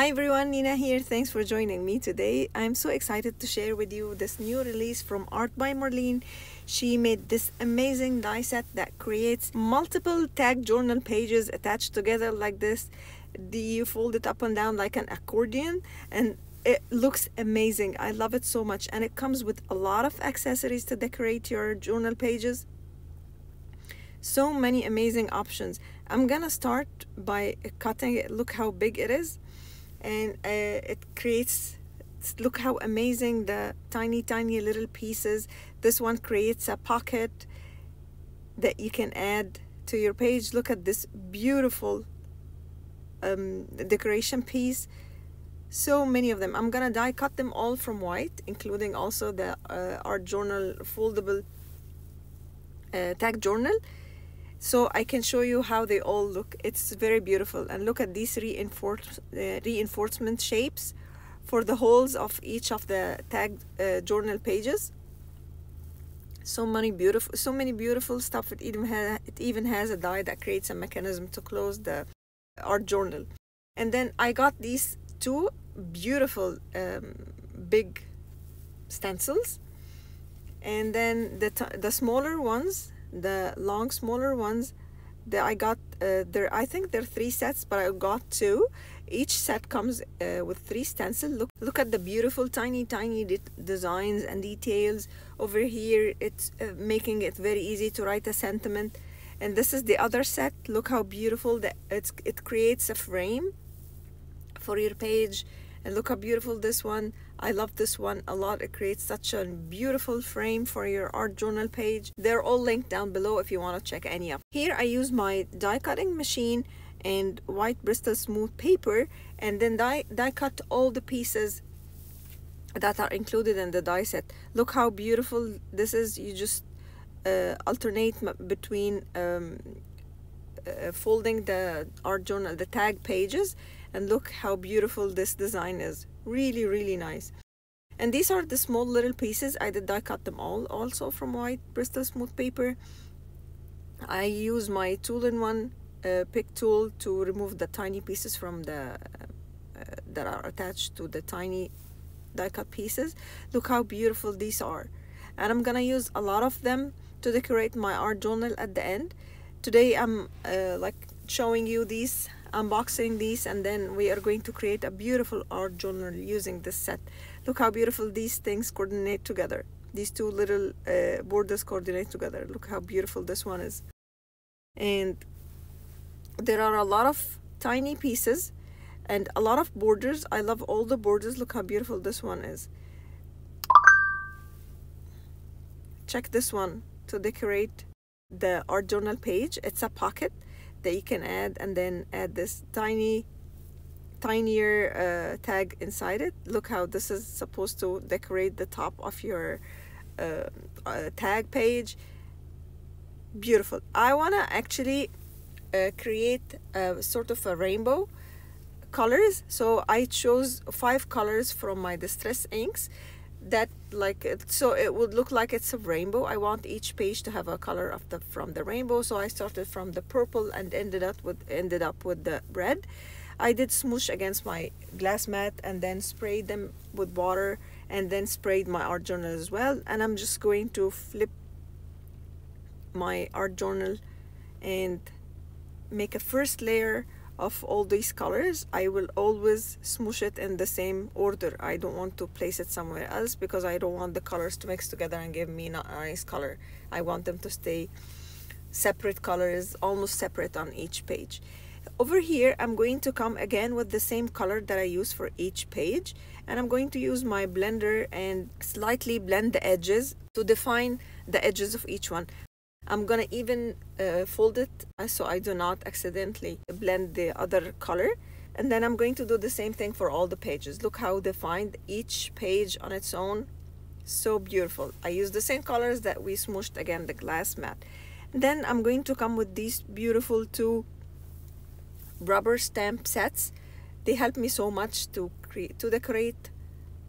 Hi everyone, Nina here. Thanks for joining me today. I'm so excited to share with you this new release from Art by Marlene. She made this amazing die set that creates multiple tag journal pages attached together like this. You fold it up and down like an accordion and it looks amazing. I love it so much and it comes with a lot of accessories to decorate your journal pages so many amazing options i'm gonna start by cutting it look how big it is and uh, it creates look how amazing the tiny tiny little pieces. This one creates a pocket that you can add to your page. Look at this beautiful um, decoration piece. So many of them. I'm gonna die cut them all from white including also the uh, art journal foldable uh, tag journal so I can show you how they all look. It's very beautiful. And look at these reinforce, uh, reinforcement shapes for the holes of each of the tag uh, journal pages. So many beautiful so many beautiful stuff. It even has it even has a die that creates a mechanism to close the art journal. And then I got these two beautiful um, big stencils. And then the, the smaller ones the long smaller ones that I got uh, there I think there are three sets but I got two. Each set comes uh, with three stencils. Look look at the beautiful tiny tiny de designs and details over here. It's uh, making it very easy to write a sentiment. And this is the other set. Look how beautiful that it's it creates a frame for your page. And look how beautiful this one I love this one a lot. It creates such a beautiful frame for your art journal page. They're all linked down below if you want to check any of. Them. here I use my die cutting machine and white Bristol smooth paper and then die, die cut all the pieces that are included in the die set. Look how beautiful this is. You just uh, alternate between um, uh, folding the art journal the tag pages and look how beautiful this design is really really nice. And these are the small little pieces. I did die cut them all also from white Bristol smooth paper. I use my tool-in-one uh, pick tool to remove the tiny pieces from the uh, that are attached to the tiny die cut pieces. Look how beautiful these are. And I'm gonna use a lot of them to decorate my art journal at the end. Today I'm uh, like showing you these unboxing these and then we are going to create a beautiful art journal using this set. Look how beautiful these things coordinate together. These two little uh, borders coordinate together. Look how beautiful this one is. And there are a lot of tiny pieces and a lot of borders. I love all the borders. Look how beautiful this one is. Check this one to decorate the art journal page. It's a pocket that you can add and then add this tiny tinier uh, tag inside it. Look how this is supposed to decorate the top of your uh, uh, tag page. Beautiful. I want to actually uh, create a sort of a rainbow colors. So I chose five colors from my distress inks that like so it would look like it's a rainbow. I want each page to have a color of the from the rainbow. So i started from the purple and ended up with ended up with the red. I did smoosh against my glass mat and then sprayed them with water and then sprayed my art journal as well. And i'm just going to flip my art journal and make a first layer of all these colors I will always smoosh it in the same order. I don't want to place it somewhere else because I don't want the colors to mix together and give me not a nice color. I want them to stay separate colors almost separate on each page. Over here I'm going to come again with the same color that I use for each page and I'm going to use my blender and slightly blend the edges to define the edges of each one I'm gonna even uh, fold it uh, so I do not accidentally blend the other color. And then I'm going to do the same thing for all the pages. Look how defined each page on its own. So beautiful. I use the same colors that we smooshed again the glass mat then I'm going to come with these beautiful two rubber stamp sets. They help me so much to create to decorate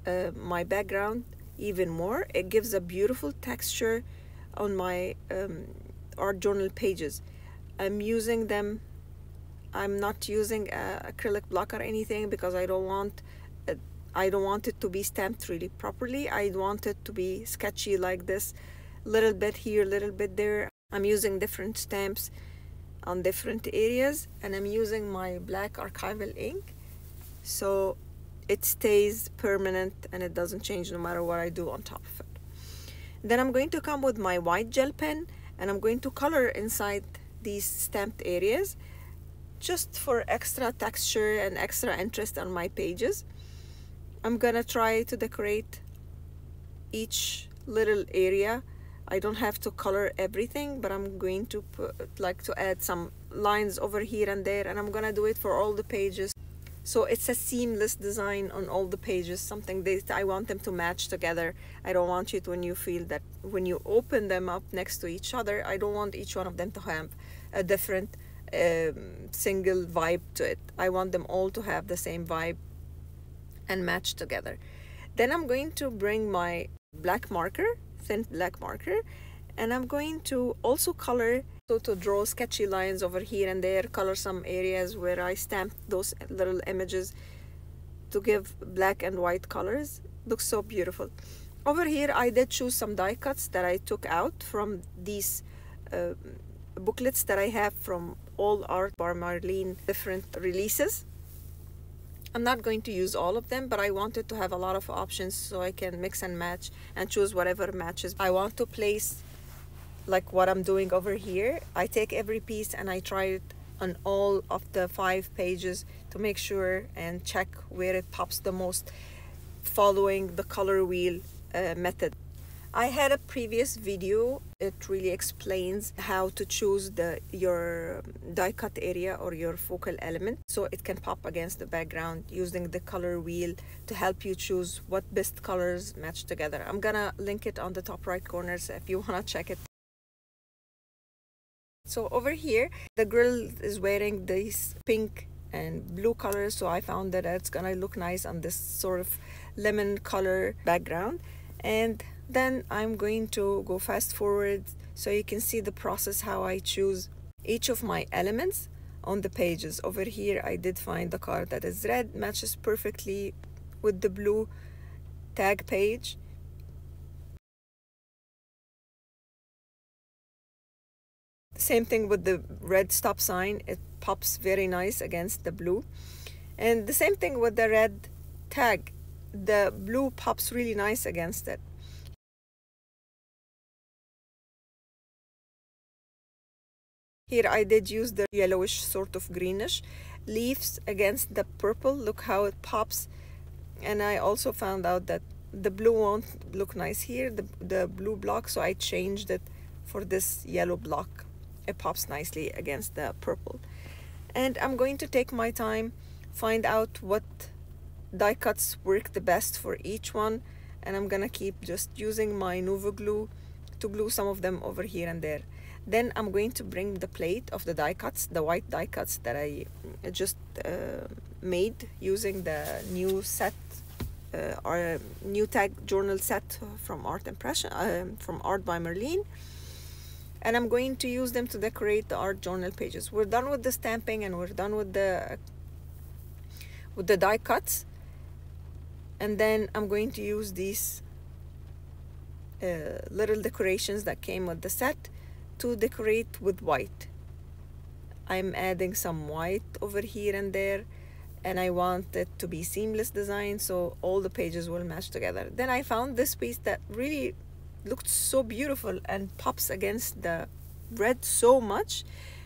uh, my background even more. It gives a beautiful texture on my um, art journal pages. I'm using them I'm not using a acrylic block or anything because I don't want it, I don't want it to be stamped really properly. I want it to be sketchy like this, little bit here, little bit there. I'm using different stamps on different areas and I'm using my black archival ink so it stays permanent and it doesn't change no matter what I do on top of it. Then I'm going to come with my white gel pen and I'm going to color inside these stamped areas just for extra texture and extra interest on my pages. I'm gonna try to decorate each little area I don't have to color everything but I'm going to put like to add some lines over here and there and I'm gonna do it for all the pages so it's a seamless design on all the pages something that I want them to match together. I don't want it when you feel that when you open them up next to each other I don't want each one of them to have a different um, single vibe to it. I want them all to have the same vibe and match together. Then I'm going to bring my black marker thin black marker and I'm going to also color to draw sketchy lines over here and there color some areas where I stamped those little images to give black and white colors. Looks so beautiful. Over here I did choose some die cuts that I took out from these uh, booklets that I have from all art by Marlene different releases. I'm not going to use all of them, but I wanted to have a lot of options so I can mix and match and choose whatever matches. I want to place like what I'm doing over here. I take every piece and I try it on all of the five pages to make sure and check where it pops the most following the color wheel uh, method. I had a previous video. It really explains how to choose the your die cut area or your focal element so it can pop against the background using the color wheel to help you choose what best colors match together. I'm gonna link it on the top right corners if you wanna check it. So over here, the girl is wearing this pink and blue color. So I found that it's gonna look nice on this sort of lemon color background. And then I'm going to go fast forward so you can see the process how I choose each of my elements on the pages. Over here I did find the card that is red matches perfectly with the blue tag page same thing with the red stop sign it pops very nice against the blue and the same thing with the red tag the blue pops really nice against it Here I did use the yellowish sort of greenish leaves against the purple. Look how it pops. And I also found out that the blue won't look nice here, the, the blue block, so I changed it for this yellow block. It pops nicely against the purple. And I'm going to take my time, find out what die cuts work the best for each one. And I'm gonna keep just using my Nuvo glue to glue some of them over here and there. Then I'm going to bring the plate of the die cuts, the white die cuts that I just uh, made using the new set uh, our new tag journal set from Art Impression, uh, from Art by Marlene. And I'm going to use them to decorate the art journal pages. We're done with the stamping and we're done with the with the die cuts. And then I'm going to use these uh, little decorations that came with the set to decorate with white. I'm adding some white over here and there and I want it to be seamless design so all the pages will match together. Then I found this piece that really looked so beautiful and pops against the red so much.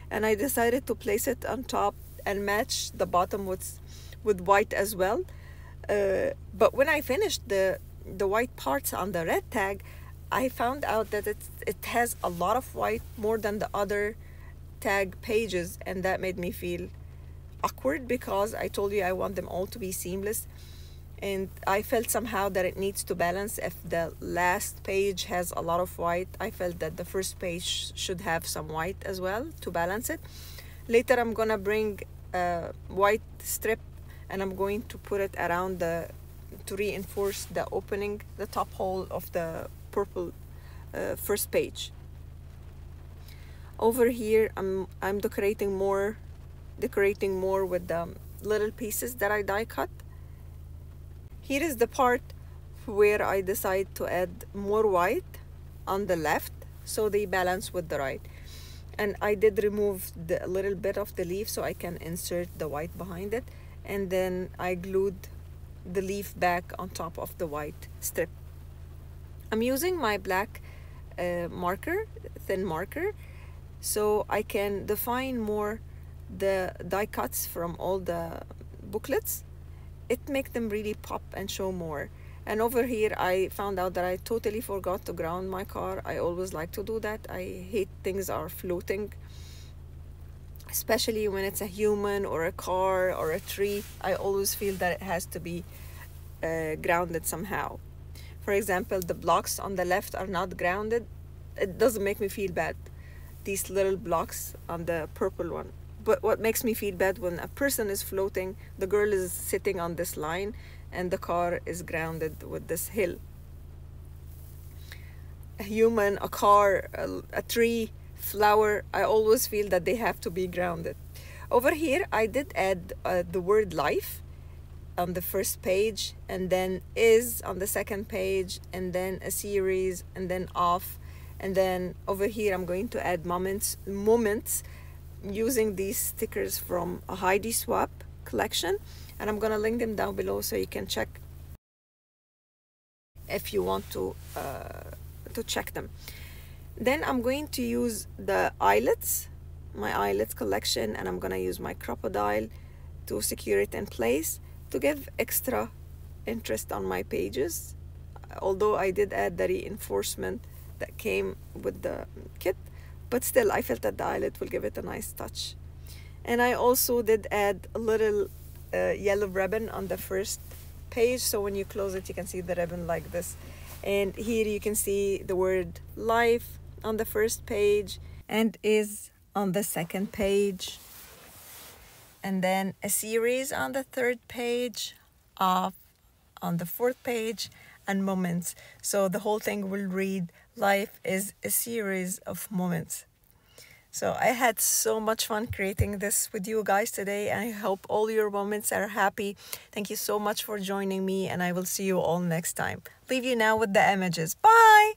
And I decided to place it on top and match the bottom with with white as well. Uh, but when I finished the the white parts on the red tag, I found out that it, it has a lot of white more than the other tag pages. And that made me feel awkward because I told you I want them all to be seamless and I felt somehow that it needs to balance. If the last page has a lot of white I felt that the first page should have some white as well to balance it. Later I'm gonna bring a white strip and I'm going to put it around the to reinforce the opening the top hole of the purple uh, first page. Over here I'm I'm decorating more decorating more with the little pieces that I die cut. Here is the part where I decide to add more white on the left so they balance with the right and I did remove the little bit of the leaf so I can insert the white behind it and then I glued the leaf back on top of the white strip. I'm using my black uh, marker, thin marker, so I can define more the die cuts from all the booklets. It makes them really pop and show more. And over here, I found out that I totally forgot to ground my car. I always like to do that. I hate things are floating, especially when it's a human or a car or a tree. I always feel that it has to be uh, grounded somehow. For example, the blocks on the left are not grounded. It doesn't make me feel bad. These little blocks on the purple one. But what makes me feel bad when a person is floating, the girl is sitting on this line and the car is grounded with this hill. A human, a car, a, a tree, flower, I always feel that they have to be grounded. Over here, I did add uh, the word life on the first page and then is on the second page and then a series and then off and then over here I'm going to add moments moments using these stickers from a Heidi Swapp collection and I'm gonna link them down below so you can check if you want to uh, to check them. Then I'm going to use the eyelets my eyelets collection and I'm gonna use my Crop-A-Dile to secure it in place to give extra interest on my pages. Although I did add the reinforcement that came with the kit but still I felt that the eyelet will give it a nice touch. And I also did add a little uh, yellow ribbon on the first page. So when you close it you can see the ribbon like this. And here you can see the word life on the first page and is on the second page. And then a series on the third page off on the fourth page and moments. So the whole thing will read life is a series of moments so I had so much fun creating this with you guys today. I hope all your moments are happy. Thank you so much for joining me and I will see you all next time. Leave you now with the images. Bye!